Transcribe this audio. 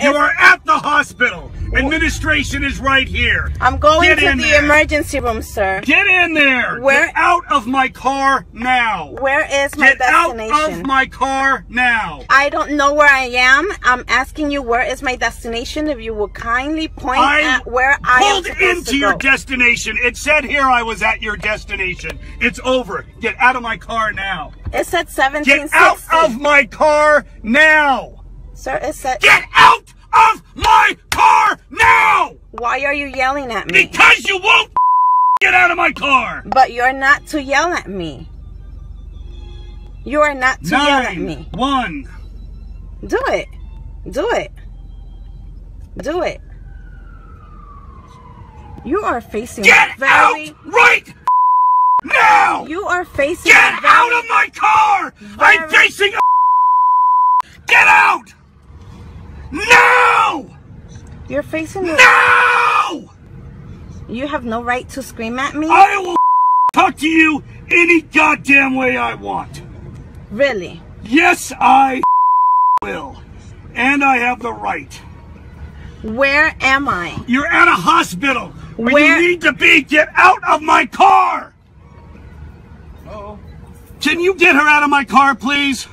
You are at the hospital. Administration is right here. I'm going Get to the there. emergency room, sir. Get in there. Where- Get out of my car now. Where is my Get out of my car now. I don't know where I am. I'm asking you where is my destination. If you will kindly point I at where I am pulled supposed into to your destination. It said here I was at your destination. It's over. Get out of my car now. It said Get out of my car now. Sir, it said. Get out my car now. Why are you yelling at me? Because you won't get out of my car. But you're not to yell at me. You are not to yell at Nine, me. one. Do it. Do it. Do it. You are facing Get very. out right now. You are facing. Get very, out of my car. I'm very- facing. Get out now. You're facing. A, No. you have no right to scream at me. I will talk to you any goddamn way I want. Really? Yes, I will. And I have the right. Where am I? You're at a hospital where, Where- you need to be. Get out of my car. Oh. Can you get her out of my car, please?